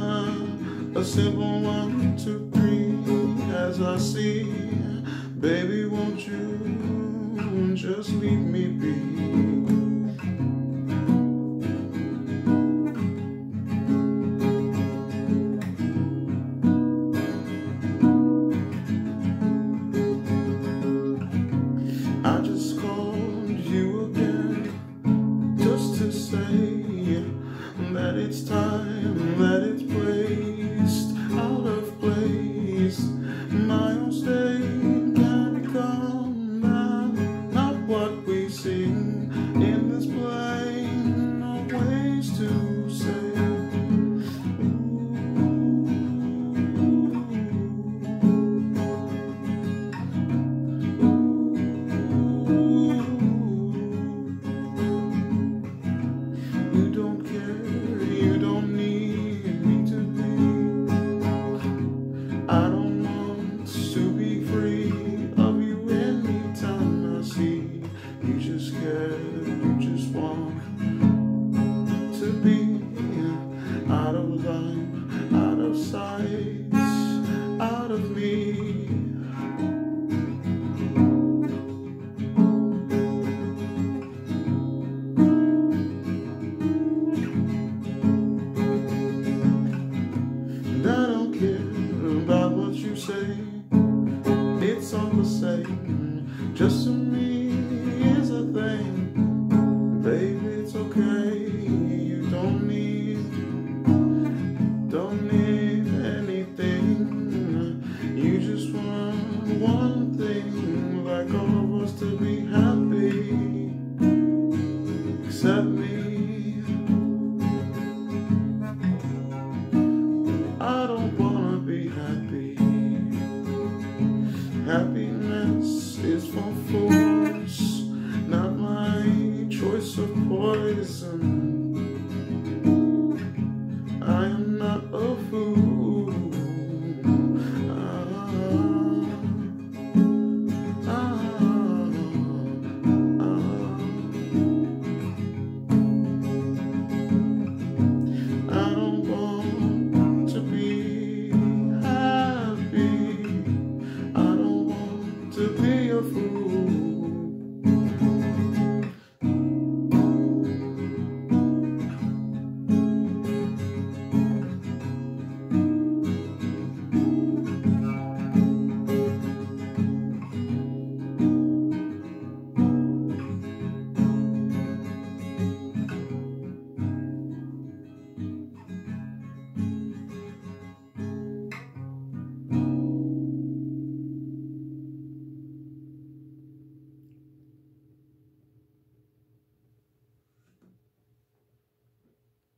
not a simple one, two, three, as I see. Baby, won't you just leave me be? I just called you again just to say that it's time, that it's say it's all the same. Just to me is a thing. Baby, it's okay. You don't need, don't need anything. You just want one thing, like all of us to be happy. Except me. Of poison.